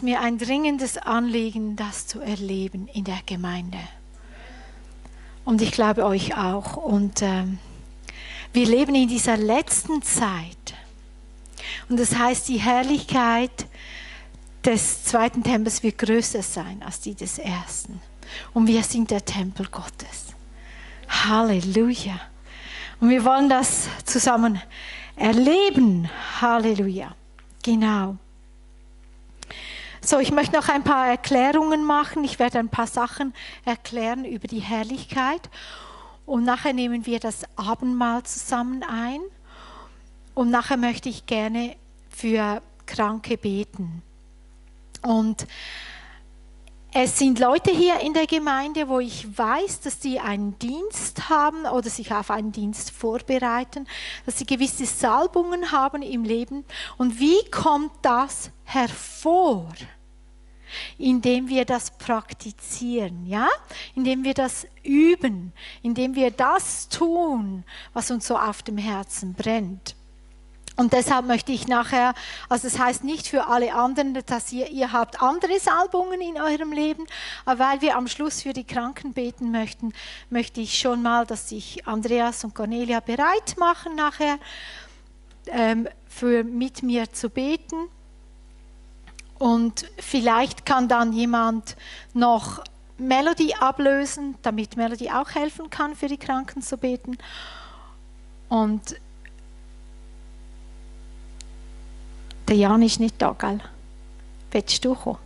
ist mir ein dringendes Anliegen, das zu erleben in der Gemeinde. Und ich glaube euch auch. Und ähm, wir leben in dieser letzten Zeit. Und das heißt, die Herrlichkeit des zweiten Tempels wird größer sein als die des ersten. Und wir sind der Tempel Gottes. Halleluja. Und wir wollen das zusammen erleben. Halleluja. Genau. So, ich möchte noch ein paar Erklärungen machen. Ich werde ein paar Sachen erklären über die Herrlichkeit. Und nachher nehmen wir das Abendmahl zusammen ein. Und nachher möchte ich gerne für Kranke beten. Und es sind Leute hier in der Gemeinde, wo ich weiß, dass sie einen Dienst haben oder sich auf einen Dienst vorbereiten, dass sie gewisse Salbungen haben im Leben. Und wie kommt das hervor? Indem wir das praktizieren, ja? Indem wir das üben, indem wir das tun, was uns so auf dem Herzen brennt. Und deshalb möchte ich nachher, also das heißt nicht für alle anderen, dass ihr, ihr habt andere Salbungen in eurem Leben, aber weil wir am Schluss für die Kranken beten möchten, möchte ich schon mal, dass sich Andreas und Cornelia bereit machen nachher ähm, für mit mir zu beten. Und vielleicht kann dann jemand noch Melodie ablösen, damit Melodie auch helfen kann, für die Kranken zu beten. Und Der Jan ist nicht da, gell? Willst du kommen?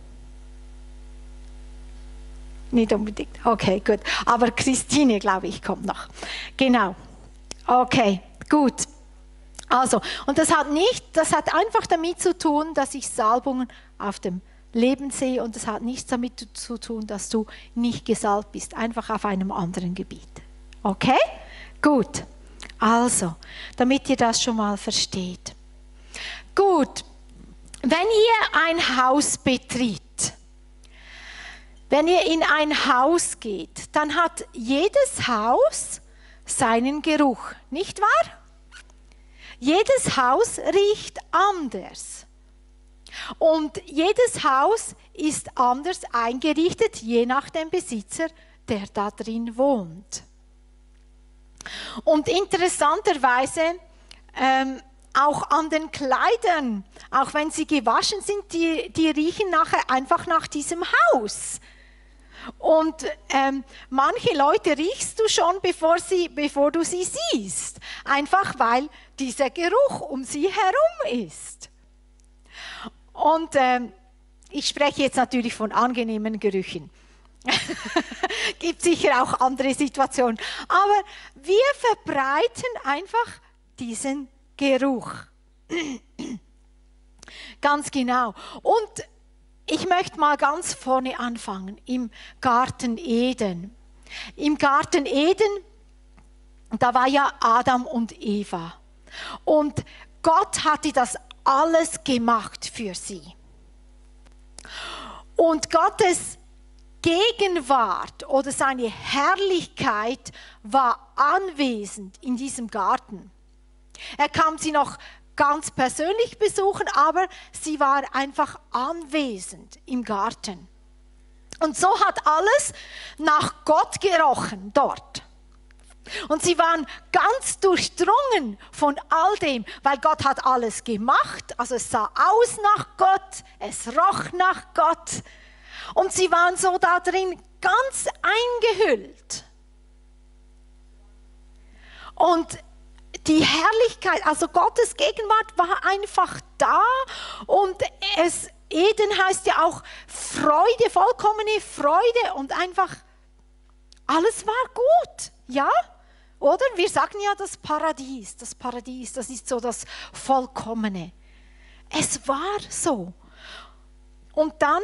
Nicht unbedingt. Okay, gut. Aber Christine, glaube ich, kommt noch. Genau. Okay, gut. Also, und das hat nicht, das hat einfach damit zu tun, dass ich Salbungen auf dem Leben sehe und das hat nichts damit zu tun, dass du nicht gesalbt bist, einfach auf einem anderen Gebiet. Okay? Gut. Also, damit ihr das schon mal versteht. Gut. Wenn ihr ein Haus betritt, wenn ihr in ein Haus geht, dann hat jedes Haus seinen Geruch, nicht wahr? Jedes Haus riecht anders. Und jedes Haus ist anders eingerichtet, je nach dem Besitzer, der da drin wohnt. Und interessanterweise ähm, auch an den Kleidern, auch wenn sie gewaschen sind, die, die riechen nachher einfach nach diesem Haus. Und ähm, manche Leute riechst du schon, bevor, sie, bevor du sie siehst, einfach weil dieser Geruch um sie herum ist. Und ähm, ich spreche jetzt natürlich von angenehmen Gerüchen. Gibt sicher auch andere Situationen. Aber wir verbreiten einfach diesen Geruch. ganz genau. Und ich möchte mal ganz vorne anfangen, im Garten Eden. Im Garten Eden, da war ja Adam und Eva. Und Gott hatte das alles gemacht für sie. Und Gottes Gegenwart oder seine Herrlichkeit war anwesend in diesem Garten. Er kam sie noch ganz persönlich besuchen, aber sie war einfach anwesend im Garten. Und so hat alles nach Gott gerochen dort. Und sie waren ganz durchdrungen von all dem, weil Gott hat alles gemacht. Also es sah aus nach Gott, es roch nach Gott. Und sie waren so da drin ganz eingehüllt. Und die Herrlichkeit, also Gottes Gegenwart war einfach da und es, Eden heißt ja auch Freude, vollkommene Freude und einfach alles war gut, ja? Oder? Wir sagen ja das Paradies, das Paradies, das ist so das Vollkommene. Es war so. Und dann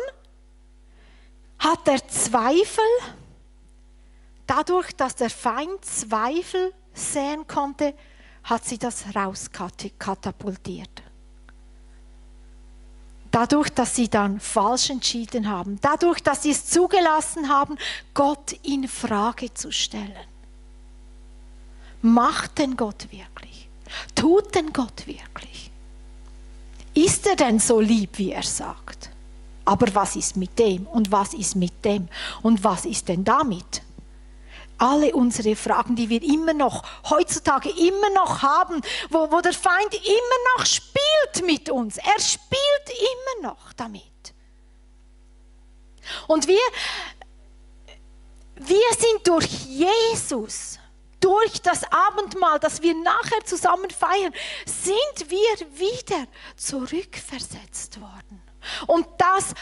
hat der Zweifel, dadurch, dass der Feind Zweifel sehen konnte, hat sie das rauskatapultiert. Dadurch, dass sie dann falsch entschieden haben, dadurch, dass sie es zugelassen haben, Gott in Frage zu stellen. Macht denn Gott wirklich? Tut denn Gott wirklich? ist er denn so lieb, wie er sagt? Aber was ist mit dem und was ist mit dem und was ist denn damit? Alle unsere Fragen, die wir immer noch, heutzutage immer noch haben, wo, wo der Feind immer noch spielt mit uns. Er spielt immer noch damit. Und wir, wir sind durch Jesus, durch das Abendmahl, das wir nachher zusammen feiern, sind wir wieder zurückversetzt worden. Und das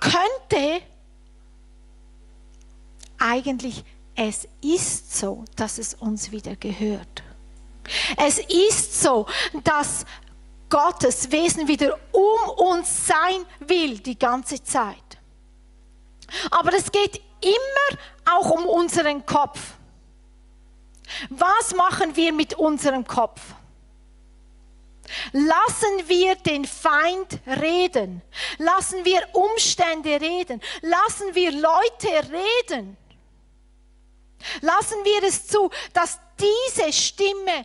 könnte eigentlich, es ist so, dass es uns wieder gehört. Es ist so, dass Gottes Wesen wieder um uns sein will die ganze Zeit. Aber es geht immer auch um unseren Kopf. Was machen wir mit unserem Kopf? Lassen wir den Feind reden. Lassen wir Umstände reden. Lassen wir Leute reden. Lassen wir es zu, dass diese Stimme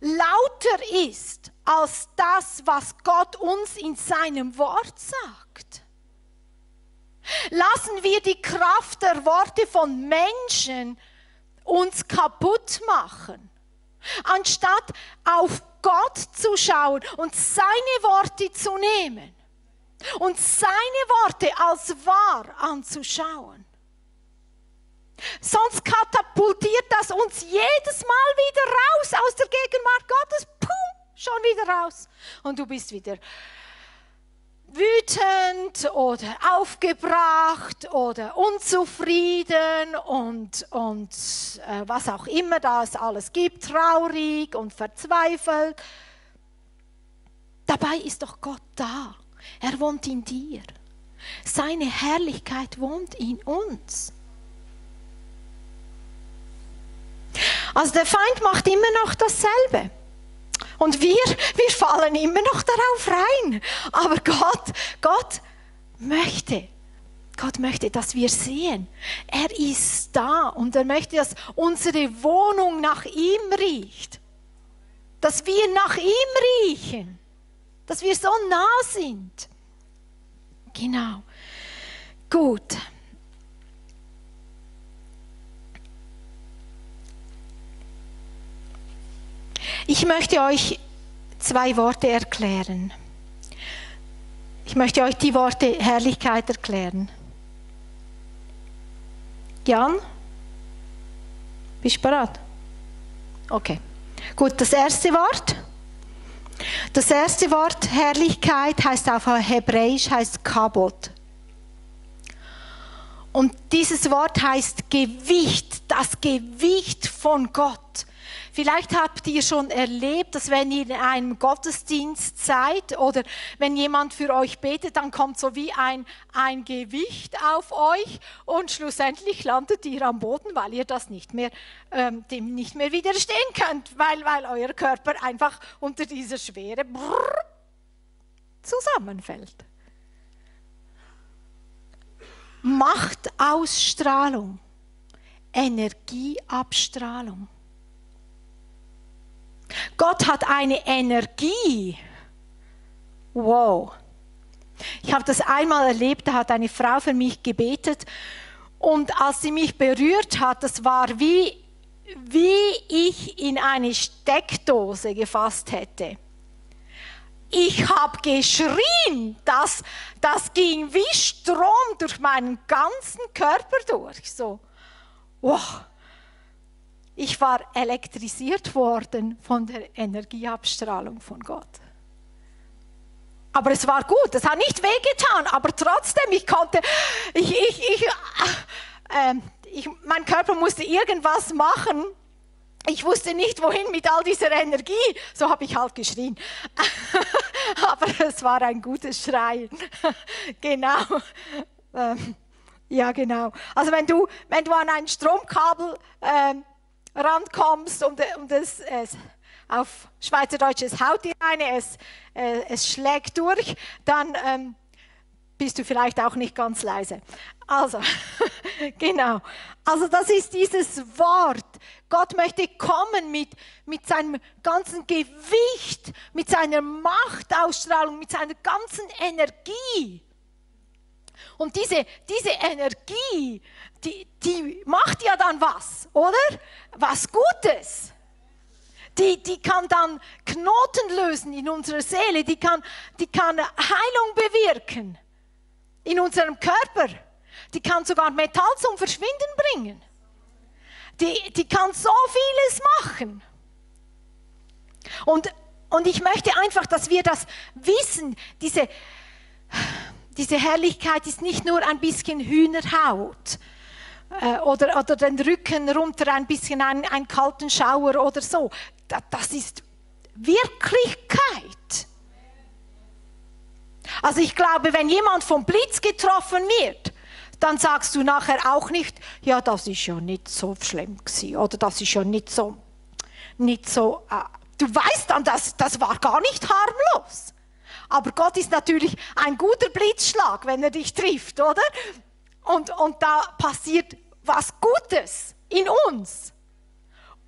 lauter ist als das, was Gott uns in seinem Wort sagt. Lassen wir die Kraft der Worte von Menschen uns kaputt machen, anstatt auf Gott zu schauen und seine Worte zu nehmen und seine Worte als wahr anzuschauen. Sonst katapultiert das uns jedes Mal wieder raus aus der Gegenwart Gottes. Pum, schon wieder raus. Und du bist wieder wütend oder aufgebracht oder unzufrieden und, und äh, was auch immer da es alles gibt, traurig und verzweifelt. Dabei ist doch Gott da. Er wohnt in dir. Seine Herrlichkeit wohnt in uns. Also der Feind macht immer noch dasselbe. Und wir, wir fallen immer noch darauf rein. Aber Gott, Gott möchte, Gott möchte, dass wir sehen, er ist da und er möchte, dass unsere Wohnung nach ihm riecht. Dass wir nach ihm riechen. Dass wir so nah sind. Genau. Gut. Ich möchte euch zwei Worte erklären. Ich möchte euch die Worte Herrlichkeit erklären. Jan? Bist du bereit? Okay. Gut, das erste Wort. Das erste Wort Herrlichkeit heißt auf Hebräisch heißt Kabot. Und dieses Wort heißt Gewicht, das Gewicht von Gott. Vielleicht habt ihr schon erlebt, dass wenn ihr in einem Gottesdienst seid oder wenn jemand für euch betet, dann kommt so wie ein, ein Gewicht auf euch und schlussendlich landet ihr am Boden, weil ihr das nicht mehr, ähm, dem nicht mehr widerstehen könnt, weil, weil euer Körper einfach unter dieser Schwere zusammenfällt. Machtausstrahlung, Energieabstrahlung. Gott hat eine Energie. Wow. Ich habe das einmal erlebt, da hat eine Frau für mich gebetet und als sie mich berührt hat, das war wie, wie ich in eine Steckdose gefasst hätte. Ich habe geschrien, das, das ging wie Strom durch meinen ganzen Körper durch. So, wow. Ich war elektrisiert worden von der Energieabstrahlung von Gott. Aber es war gut, es hat nicht wehgetan, aber trotzdem, ich konnte, ich, ich, ich, äh, ich, mein Körper musste irgendwas machen. Ich wusste nicht, wohin mit all dieser Energie. So habe ich halt geschrien. aber es war ein gutes Schreien. genau. Ähm, ja, genau. Also wenn du, wenn du an ein Stromkabel ähm, rankommst und, und es, es auf Schweizerdeutsch, es haut dir eine, es, äh, es schlägt durch, dann ähm, bist du vielleicht auch nicht ganz leise. Also, genau. Also das ist dieses Wort. Gott möchte kommen mit, mit seinem ganzen Gewicht mit seiner Machtausstrahlung, mit seiner ganzen Energie. Und diese, diese Energie, die, die macht ja dann was, oder? Was Gutes. Die, die kann dann Knoten lösen in unserer Seele, die kann, die kann Heilung bewirken in unserem Körper. Die kann sogar Metall zum Verschwinden bringen. Die, die kann so vieles machen. Und, und ich möchte einfach, dass wir das wissen, diese, diese Herrlichkeit ist nicht nur ein bisschen Hühnerhaut äh, oder, oder den Rücken runter ein bisschen einen, einen kalten Schauer oder so. Das, das ist Wirklichkeit. Also ich glaube, wenn jemand vom Blitz getroffen wird, dann sagst du nachher auch nicht, ja, das ist ja nicht so schlimm gewesen oder das ist ja nicht so, nicht so. Äh, du weißt dann, dass das war gar nicht harmlos. Aber Gott ist natürlich ein guter Blitzschlag, wenn er dich trifft, oder? Und, und da passiert was Gutes in uns.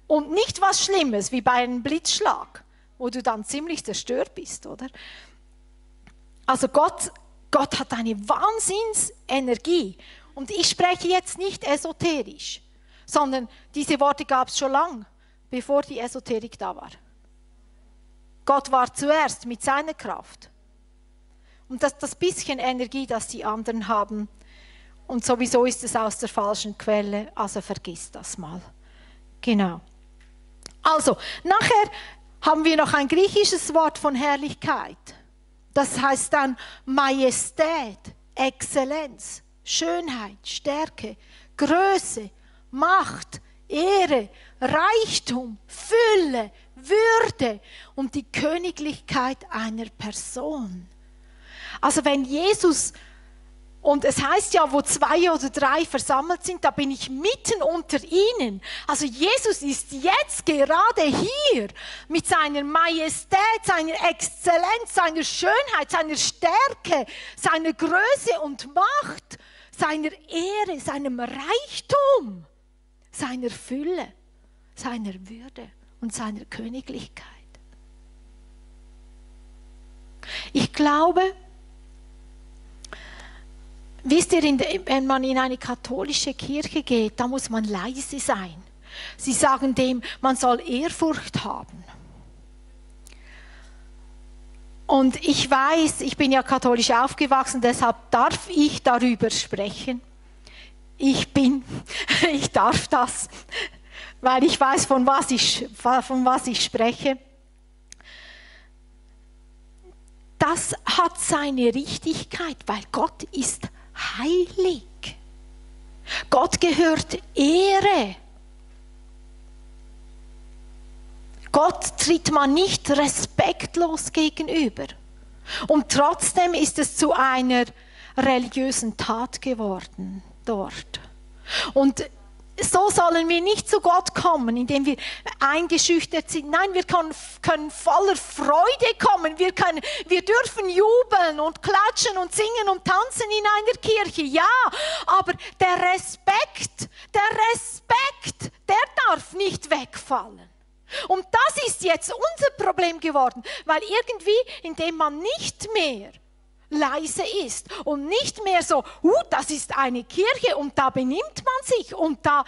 Und nicht was Schlimmes wie bei einem Blitzschlag, wo du dann ziemlich zerstört bist, oder? Also Gott, Gott hat eine Wahnsinnsenergie. Und ich spreche jetzt nicht esoterisch, sondern diese Worte gab es schon lang, bevor die Esoterik da war. Gott war zuerst mit seiner Kraft. Und das, das bisschen Energie, das die anderen haben, und sowieso ist es aus der falschen Quelle, also vergiss das mal. Genau. Also, nachher haben wir noch ein griechisches Wort von Herrlichkeit. Das heißt dann Majestät, Exzellenz, Schönheit, Stärke, Größe, Macht, Ehre, Reichtum, Fülle, Würde und die Königlichkeit einer Person. Also wenn Jesus, und es heißt ja, wo zwei oder drei versammelt sind, da bin ich mitten unter ihnen. Also Jesus ist jetzt gerade hier mit seiner Majestät, seiner Exzellenz, seiner Schönheit, seiner Stärke, seiner Größe und Macht, seiner Ehre, seinem Reichtum, seiner Fülle, seiner Würde und seiner Königlichkeit. Ich glaube, Wisst ihr, wenn man in eine katholische Kirche geht, da muss man leise sein. Sie sagen dem, man soll Ehrfurcht haben. Und ich weiß, ich bin ja katholisch aufgewachsen, deshalb darf ich darüber sprechen. Ich bin, ich darf das, weil ich weiß, von was ich, von was ich spreche. Das hat seine Richtigkeit, weil Gott ist heilig. Gott gehört Ehre. Gott tritt man nicht respektlos gegenüber. Und trotzdem ist es zu einer religiösen Tat geworden dort. Und so sollen wir nicht zu Gott kommen, indem wir eingeschüchtert sind. Nein, wir können, können voller Freude kommen. Wir, können, wir dürfen jubeln und klatschen und singen und tanzen in einer Kirche. Ja, aber der Respekt, der Respekt, der darf nicht wegfallen. Und das ist jetzt unser Problem geworden, weil irgendwie, indem man nicht mehr leise ist und nicht mehr so, uh, das ist eine Kirche und da benimmt man sich und da,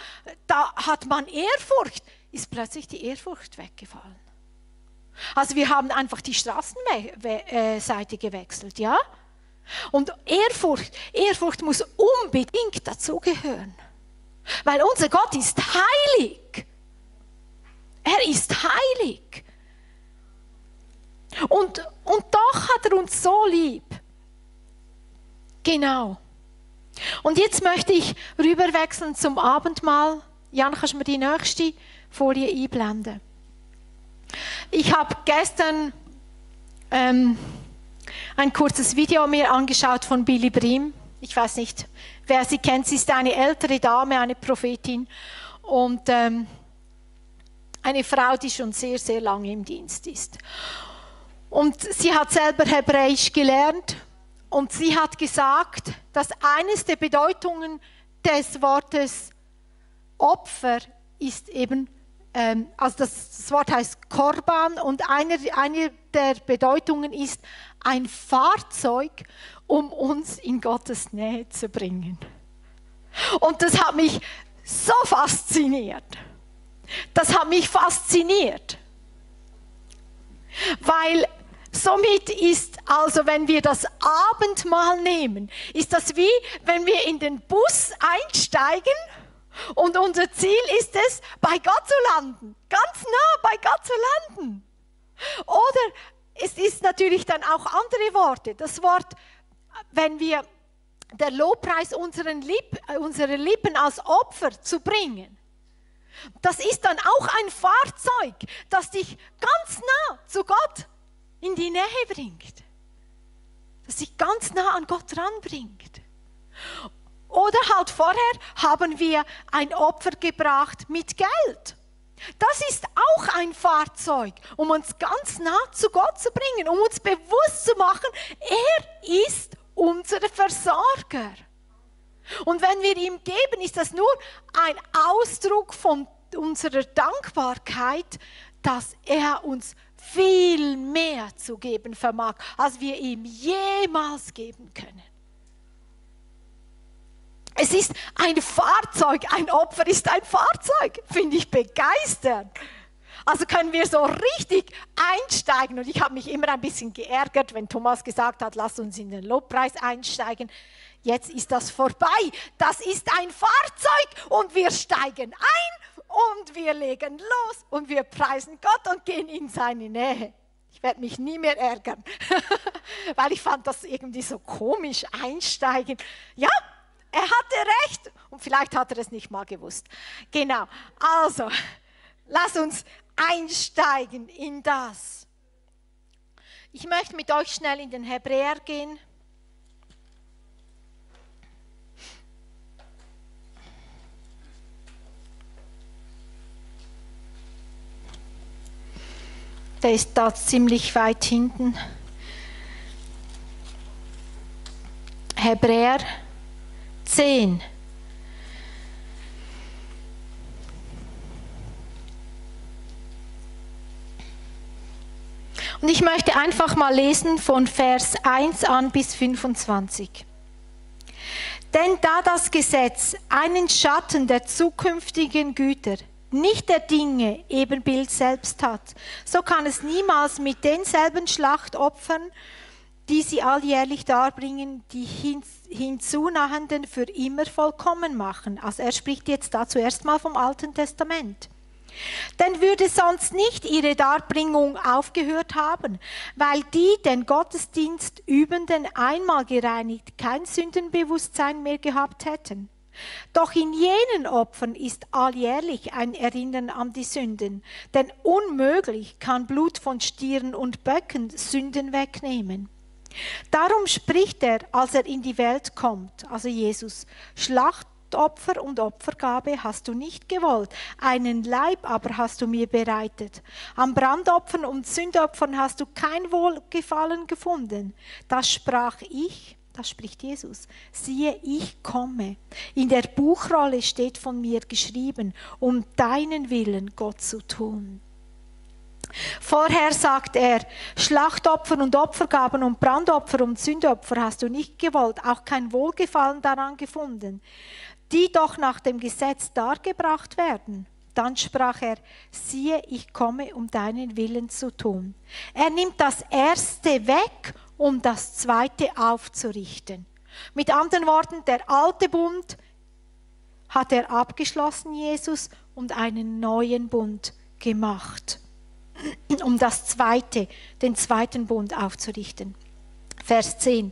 da hat man Ehrfurcht, ist plötzlich die Ehrfurcht weggefallen. Also wir haben einfach die Straßenseite gewechselt, ja? Und Ehrfurcht, Ehrfurcht muss unbedingt dazugehören. Weil unser Gott ist heilig. Er ist heilig. Und, und doch hat er uns so lieb, Genau. Und jetzt möchte ich rüberwechseln zum Abendmahl. Jan, kannst du mir die nächste Folie einblenden? Ich habe gestern ähm, ein kurzes Video mir angeschaut von Billy Brim. Ich weiß nicht, wer sie kennt. Sie ist eine ältere Dame, eine Prophetin und ähm, eine Frau, die schon sehr, sehr lange im Dienst ist. Und sie hat selber Hebräisch gelernt und sie hat gesagt, dass eines der Bedeutungen des Wortes Opfer ist eben ähm, also das, das, Wort heißt Korban und eine, eine der Bedeutungen ist ein Fahrzeug, um uns in Gottes Nähe zu bringen. Und das hat mich so fasziniert. Das hat mich fasziniert. Weil somit ist also, wenn wir das Abendmahl nehmen, ist das wie, wenn wir in den Bus einsteigen und unser Ziel ist es, bei Gott zu landen. Ganz nah bei Gott zu landen. Oder es ist natürlich dann auch andere Worte. Das Wort, wenn wir der Lobpreis unseren Lipp, unsere Lippen als Opfer zu bringen. Das ist dann auch ein Fahrzeug, das dich ganz nah zu Gott in die Nähe bringt. Das dich ganz nah an Gott ranbringt. Oder halt vorher haben wir ein Opfer gebracht mit Geld. Das ist auch ein Fahrzeug, um uns ganz nah zu Gott zu bringen, um uns bewusst zu machen, er ist unser Versorger. Und wenn wir ihm geben, ist das nur ein Ausdruck von unserer Dankbarkeit, dass er uns viel mehr zu geben vermag, als wir ihm jemals geben können. Es ist ein Fahrzeug, ein Opfer ist ein Fahrzeug, finde ich begeisternd. Also können wir so richtig einsteigen. Und ich habe mich immer ein bisschen geärgert, wenn Thomas gesagt hat, lass uns in den Lobpreis einsteigen. Jetzt ist das vorbei. Das ist ein Fahrzeug und wir steigen ein und wir legen los und wir preisen Gott und gehen in seine Nähe. Ich werde mich nie mehr ärgern, weil ich fand das irgendwie so komisch einsteigen. Ja, er hatte recht und vielleicht hat er es nicht mal gewusst. Genau. Also, lass uns einsteigen in das. Ich möchte mit euch schnell in den Hebräer gehen. Der ist da ziemlich weit hinten. Hebräer 10. Und ich möchte einfach mal lesen von Vers 1 an bis 25. Denn da das Gesetz einen Schatten der zukünftigen Güter, nicht der Dinge Ebenbild selbst hat, so kann es niemals mit denselben Schlachtopfern die sie alljährlich darbringen, die hin, hinzunahenden für immer vollkommen machen. Also er spricht jetzt da zuerst mal vom Alten Testament. Denn würde sonst nicht ihre Darbringung aufgehört haben, weil die den Gottesdienst übenden einmal gereinigt kein Sündenbewusstsein mehr gehabt hätten. Doch in jenen Opfern ist alljährlich ein Erinnern an die Sünden, denn unmöglich kann Blut von Stieren und Böcken Sünden wegnehmen. Darum spricht er, als er in die Welt kommt, also Jesus, Schlachtopfer und Opfergabe hast du nicht gewollt, einen Leib aber hast du mir bereitet. Am Brandopfern und Sündopfern hast du kein Wohlgefallen gefunden. Das sprach ich, das spricht Jesus. Siehe, ich komme. In der Buchrolle steht von mir geschrieben, um deinen Willen, Gott zu tun. Vorher sagt er, Schlachtopfer und Opfergaben und Brandopfer und Sündopfer hast du nicht gewollt, auch kein Wohlgefallen daran gefunden, die doch nach dem Gesetz dargebracht werden. Dann sprach er, siehe, ich komme, um deinen Willen zu tun. Er nimmt das Erste weg, um das Zweite aufzurichten. Mit anderen Worten, der alte Bund hat er abgeschlossen, Jesus, und einen neuen Bund gemacht um das zweite, den zweiten Bund aufzurichten. Vers 10.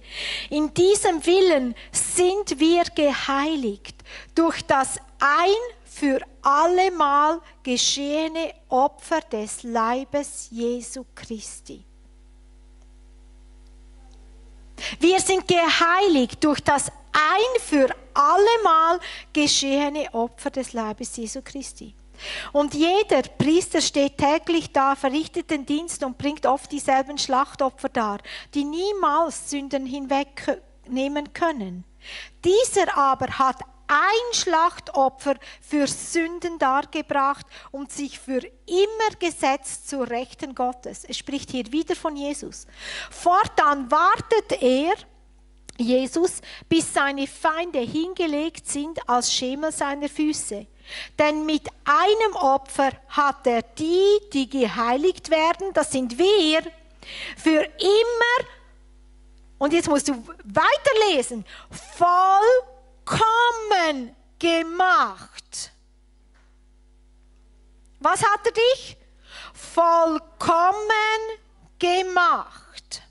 In diesem Willen sind wir geheiligt durch das ein für allemal geschehene Opfer des Leibes Jesu Christi. Wir sind geheiligt durch das ein für allemal geschehene Opfer des Leibes Jesu Christi. Und jeder Priester steht täglich da, verrichtet den Dienst und bringt oft dieselben Schlachtopfer dar, die niemals Sünden hinwegnehmen können. Dieser aber hat ein Schlachtopfer für Sünden dargebracht und sich für immer gesetzt zur Rechten Gottes. Es spricht hier wieder von Jesus. Fortan wartet er, Jesus, bis seine Feinde hingelegt sind als Schemel seiner Füße. Denn mit einem Opfer hat er die, die geheiligt werden, das sind wir, für immer, und jetzt musst du weiterlesen, vollkommen gemacht. Was hat er dich? Vollkommen gemacht.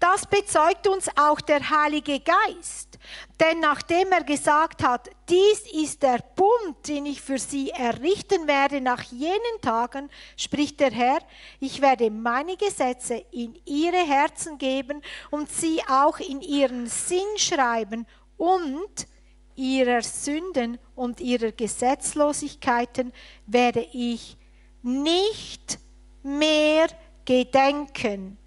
Das bezeugt uns auch der Heilige Geist. Denn nachdem er gesagt hat, dies ist der Bund, den ich für sie errichten werde nach jenen Tagen, spricht der Herr, ich werde meine Gesetze in ihre Herzen geben und sie auch in ihren Sinn schreiben und ihrer Sünden und ihrer Gesetzlosigkeiten werde ich nicht mehr gedenken.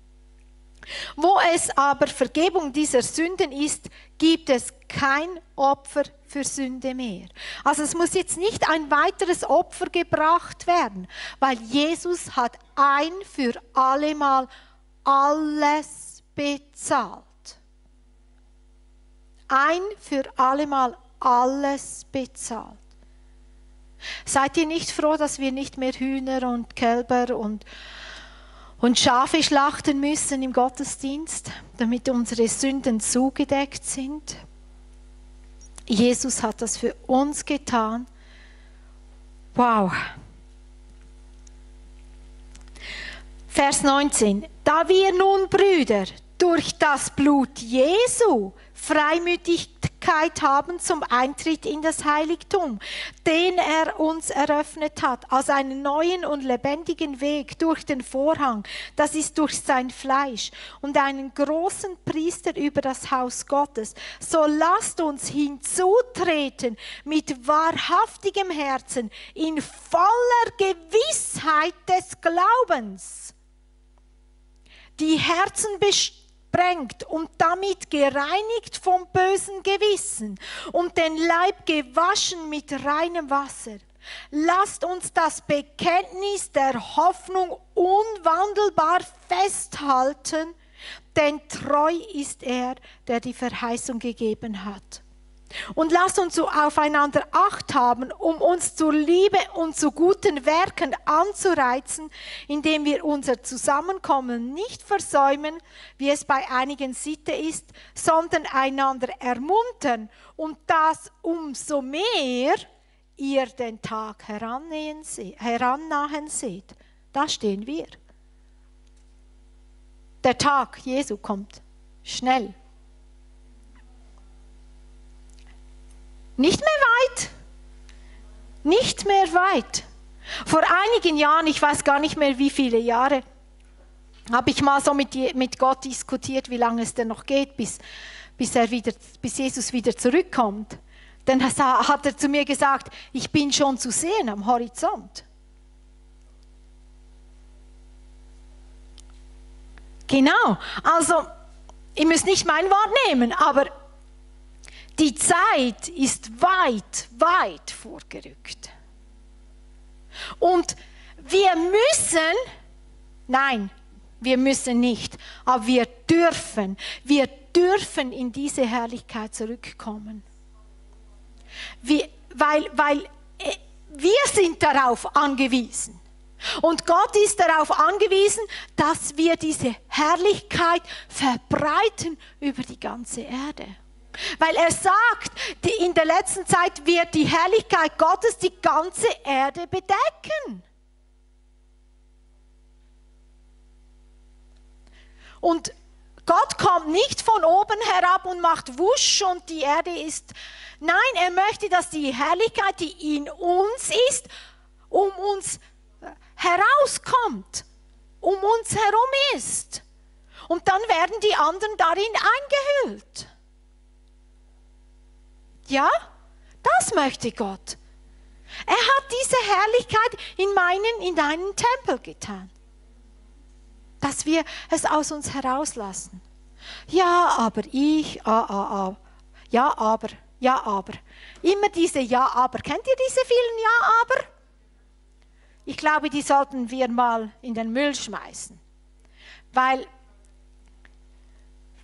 Wo es aber Vergebung dieser Sünden ist, gibt es kein Opfer für Sünde mehr. Also es muss jetzt nicht ein weiteres Opfer gebracht werden, weil Jesus hat ein für allemal alles bezahlt. Ein für allemal alles bezahlt. Seid ihr nicht froh, dass wir nicht mehr Hühner und Kälber und und Schafe schlachten müssen im Gottesdienst, damit unsere Sünden zugedeckt sind. Jesus hat das für uns getan. Wow. Vers 19. Da wir nun, Brüder, durch das Blut Jesu Freimütigkeit haben zum Eintritt in das Heiligtum, den er uns eröffnet hat, als einen neuen und lebendigen Weg durch den Vorhang, das ist durch sein Fleisch, und einen großen Priester über das Haus Gottes. So lasst uns hinzutreten mit wahrhaftigem Herzen, in voller Gewissheit des Glaubens. Die Herzen bestimmen bringt und damit gereinigt vom bösen Gewissen und den Leib gewaschen mit reinem Wasser. Lasst uns das Bekenntnis der Hoffnung unwandelbar festhalten, denn treu ist er, der die Verheißung gegeben hat. Und lasst uns so aufeinander Acht haben, um uns zur Liebe und zu guten Werken anzureizen, indem wir unser Zusammenkommen nicht versäumen, wie es bei einigen Sitte ist, sondern einander ermuntern und das umso mehr ihr den Tag herannahen seht. Da stehen wir. Der Tag Jesu kommt schnell. Nicht mehr weit. Nicht mehr weit. Vor einigen Jahren, ich weiß gar nicht mehr wie viele Jahre, habe ich mal so mit, mit Gott diskutiert, wie lange es denn noch geht, bis, bis, er wieder, bis Jesus wieder zurückkommt. Dann hat er zu mir gesagt, ich bin schon zu sehen am Horizont. Genau, also ihr müsst nicht mein Wort nehmen, aber die Zeit ist weit, weit vorgerückt. Und wir müssen, nein, wir müssen nicht, aber wir dürfen, wir dürfen in diese Herrlichkeit zurückkommen. Wir, weil, weil äh, wir sind darauf angewiesen. Und Gott ist darauf angewiesen, dass wir diese Herrlichkeit verbreiten über die ganze Erde. Weil er sagt, die, in der letzten Zeit wird die Herrlichkeit Gottes die ganze Erde bedecken. Und Gott kommt nicht von oben herab und macht Wusch und die Erde ist. Nein, er möchte, dass die Herrlichkeit, die in uns ist, um uns herauskommt, um uns herum ist. Und dann werden die anderen darin eingehüllt. Ja, das möchte Gott. Er hat diese Herrlichkeit in meinen, in deinen Tempel getan. Dass wir es aus uns herauslassen. Ja, aber ich, ah, ah, ah. Ja, aber. Ja, aber. Immer diese Ja, aber. Kennt ihr diese vielen Ja, aber? Ich glaube, die sollten wir mal in den Müll schmeißen. Weil,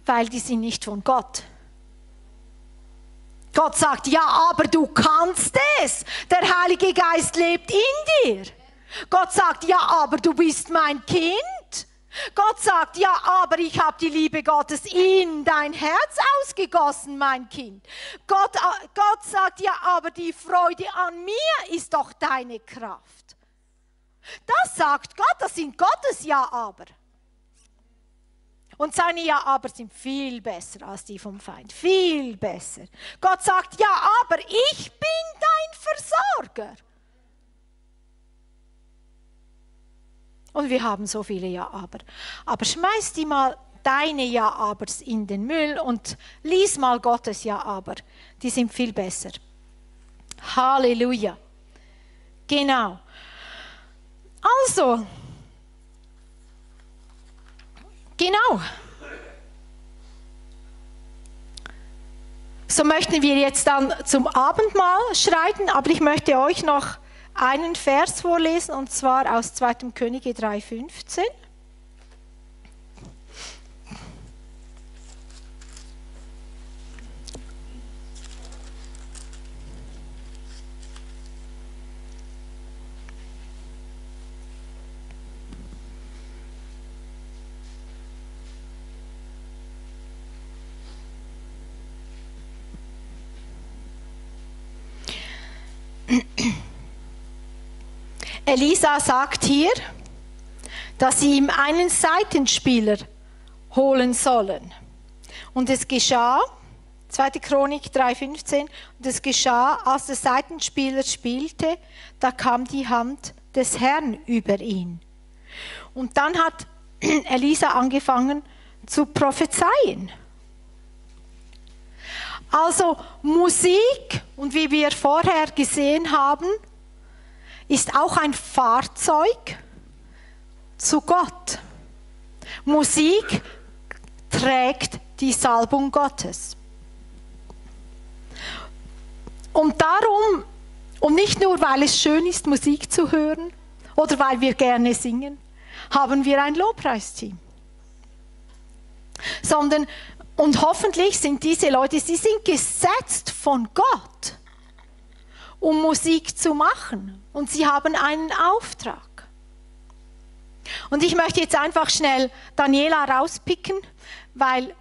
weil die sind nicht von Gott. Gott sagt, ja, aber du kannst es. Der Heilige Geist lebt in dir. Gott sagt, ja, aber du bist mein Kind. Gott sagt, ja, aber ich habe die Liebe Gottes in dein Herz ausgegossen, mein Kind. Gott, äh, Gott sagt, ja, aber die Freude an mir ist doch deine Kraft. Das sagt Gott, das sind Gottes Ja, aber. Und seine Ja, aber sind viel besser als die vom Feind. Viel besser. Gott sagt, ja, aber ich bin dein Versorger. Und wir haben so viele Ja, aber. Aber schmeiß die mal deine Ja, abers in den Müll und lies mal Gottes Ja, aber. Die sind viel besser. Halleluja. Genau. Also, Genau. So möchten wir jetzt dann zum Abendmahl schreiten, aber ich möchte euch noch einen Vers vorlesen, und zwar aus 2. Könige 3,15. Elisa sagt hier, dass sie ihm einen Seitenspieler holen sollen. Und es geschah, 2. Chronik 3,15, und es geschah, als der Seitenspieler spielte, da kam die Hand des Herrn über ihn. Und dann hat Elisa angefangen zu prophezeien. Also Musik, und wie wir vorher gesehen haben, ist auch ein Fahrzeug zu Gott. Musik trägt die Salbung Gottes. Und darum, und nicht nur, weil es schön ist, Musik zu hören oder weil wir gerne singen, haben wir ein Lobpreisteam. Sondern, und hoffentlich sind diese Leute, sie sind gesetzt von Gott um Musik zu machen. Und sie haben einen Auftrag. Und ich möchte jetzt einfach schnell Daniela rauspicken, weil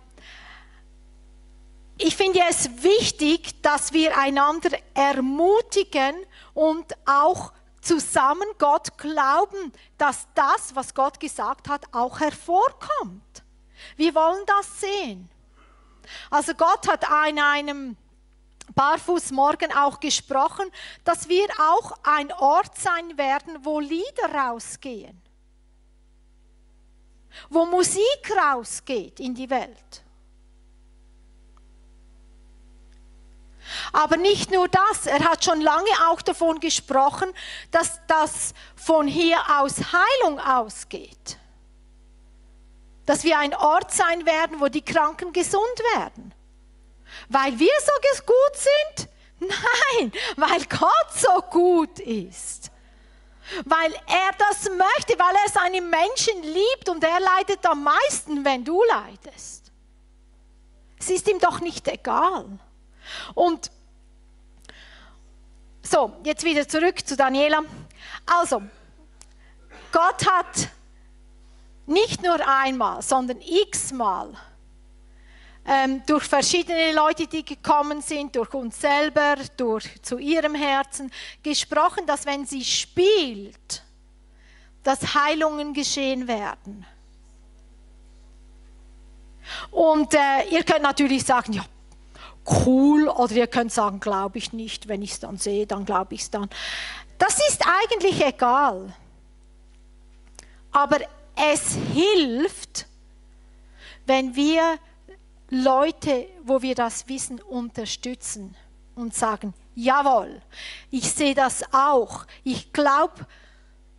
ich finde es wichtig, dass wir einander ermutigen und auch zusammen Gott glauben, dass das, was Gott gesagt hat, auch hervorkommt. Wir wollen das sehen. Also Gott hat an einem Barfuß morgen auch gesprochen, dass wir auch ein Ort sein werden, wo Lieder rausgehen, wo Musik rausgeht in die Welt. Aber nicht nur das, er hat schon lange auch davon gesprochen, dass das von hier aus Heilung ausgeht. Dass wir ein Ort sein werden, wo die Kranken gesund werden. Weil wir so gut sind? Nein, weil Gott so gut ist. Weil er das möchte, weil er seine Menschen liebt und er leidet am meisten, wenn du leidest. Es ist ihm doch nicht egal. Und so, jetzt wieder zurück zu Daniela. Also, Gott hat nicht nur einmal, sondern x-mal ähm, durch verschiedene Leute, die gekommen sind, durch uns selber, durch zu ihrem Herzen, gesprochen, dass wenn sie spielt, dass Heilungen geschehen werden. Und äh, ihr könnt natürlich sagen, ja, cool, oder ihr könnt sagen, glaube ich nicht, wenn ich es dann sehe, dann glaube ich es dann. Das ist eigentlich egal. Aber es hilft, wenn wir Leute, wo wir das Wissen unterstützen und sagen, jawohl, ich sehe das auch. Ich glaube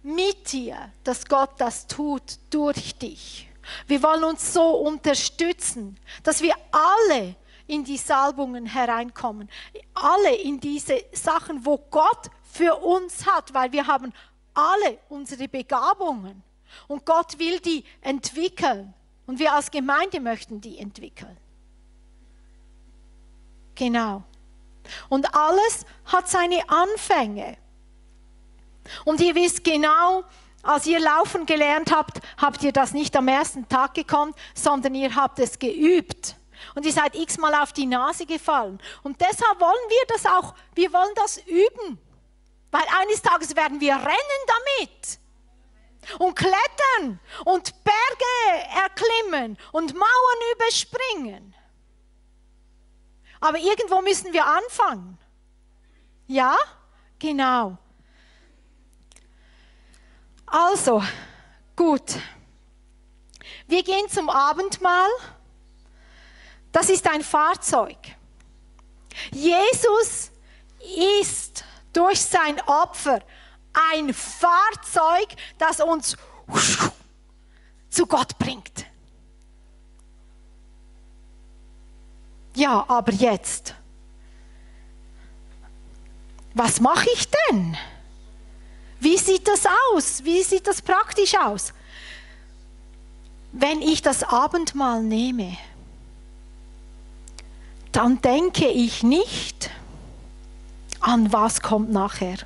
mit dir, dass Gott das tut durch dich. Wir wollen uns so unterstützen, dass wir alle in die Salbungen hereinkommen. Alle in diese Sachen, wo Gott für uns hat, weil wir haben alle unsere Begabungen. Und Gott will die entwickeln. Und wir als Gemeinde möchten die entwickeln. Genau. Und alles hat seine Anfänge. Und ihr wisst genau, als ihr laufen gelernt habt, habt ihr das nicht am ersten Tag gekonnt, sondern ihr habt es geübt. Und ihr seid x-mal auf die Nase gefallen. Und deshalb wollen wir das auch, wir wollen das üben. Weil eines Tages werden wir rennen damit. Und klettern und Berge erklimmen und Mauern überspringen. Aber irgendwo müssen wir anfangen. Ja? Genau. Also, gut. Wir gehen zum Abendmahl. Das ist ein Fahrzeug. Jesus ist durch sein Opfer ein Fahrzeug, das uns zu Gott bringt. Ja, aber jetzt, was mache ich denn? Wie sieht das aus? Wie sieht das praktisch aus? Wenn ich das Abendmahl nehme, dann denke ich nicht an was kommt nachher,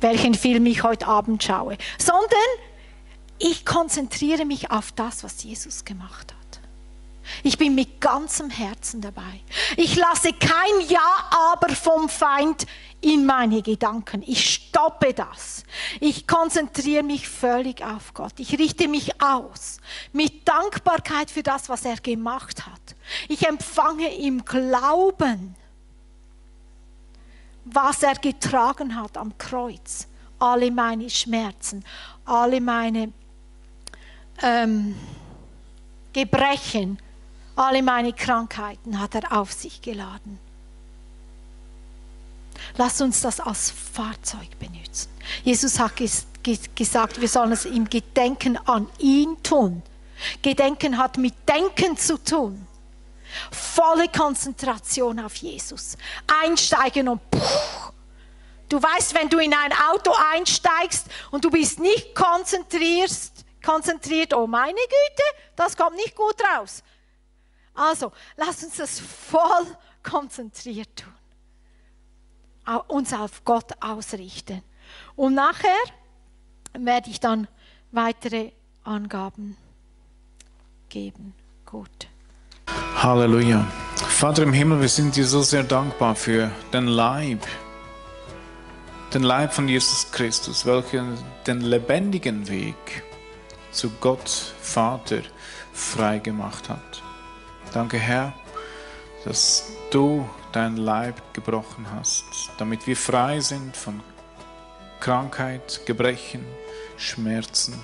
welchen Film ich heute Abend schaue, sondern ich konzentriere mich auf das, was Jesus gemacht hat. Ich bin mit ganzem Herzen dabei. Ich lasse kein Ja, aber vom Feind in meine Gedanken. Ich stoppe das. Ich konzentriere mich völlig auf Gott. Ich richte mich aus mit Dankbarkeit für das, was er gemacht hat. Ich empfange im Glauben, was er getragen hat am Kreuz. Alle meine Schmerzen, alle meine ähm, Gebrechen, alle meine Krankheiten hat er auf sich geladen. Lass uns das als Fahrzeug benutzen. Jesus hat gesagt, wir sollen es im Gedenken an ihn tun. Gedenken hat mit Denken zu tun. Volle Konzentration auf Jesus. Einsteigen und puh, Du weißt, wenn du in ein Auto einsteigst und du bist nicht konzentriert, konzentriert, oh meine Güte, das kommt nicht gut raus. Also, lass uns das voll konzentriert tun. Uns auf Gott ausrichten. Und nachher werde ich dann weitere Angaben geben. Gut. Halleluja. Vater im Himmel, wir sind dir so sehr dankbar für den Leib, den Leib von Jesus Christus, welcher den lebendigen Weg zu Gott, Vater, frei gemacht hat. Danke, Herr, dass du dein Leib gebrochen hast, damit wir frei sind von Krankheit, Gebrechen, Schmerzen,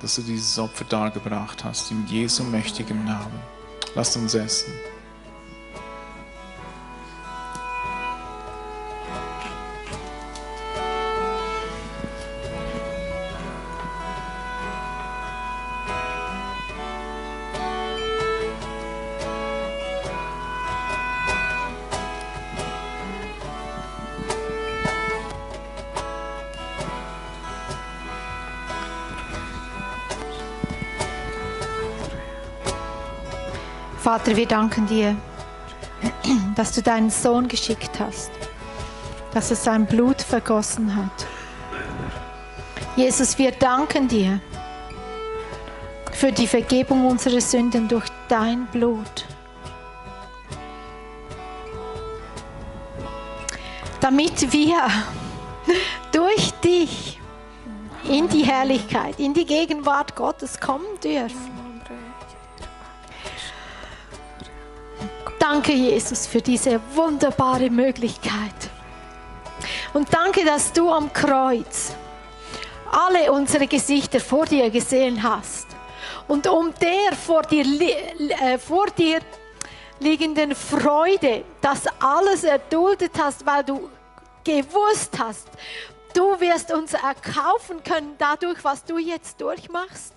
dass du dieses Opfer dargebracht hast, in Jesu mächtigem Namen. Lasst uns essen. Vater, wir danken dir, dass du deinen Sohn geschickt hast, dass er sein Blut vergossen hat. Jesus, wir danken dir für die Vergebung unserer Sünden durch dein Blut. Damit wir durch dich in die Herrlichkeit, in die Gegenwart Gottes kommen dürfen. Danke, Jesus, für diese wunderbare Möglichkeit. Und danke, dass du am Kreuz alle unsere Gesichter vor dir gesehen hast. Und um der vor dir, äh, vor dir liegenden Freude, das alles erduldet hast, weil du gewusst hast, du wirst uns erkaufen können dadurch, was du jetzt durchmachst,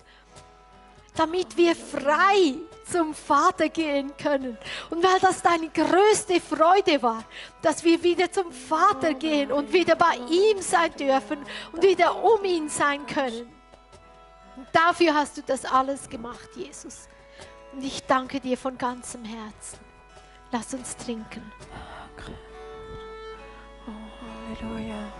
damit wir frei zum Vater gehen können. Und weil das deine größte Freude war, dass wir wieder zum Vater gehen und wieder bei ihm sein dürfen und wieder um ihn sein können. Und dafür hast du das alles gemacht, Jesus. Und ich danke dir von ganzem Herzen. Lass uns trinken. Oh, Halleluja.